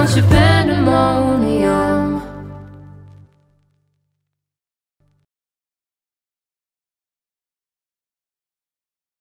want you back.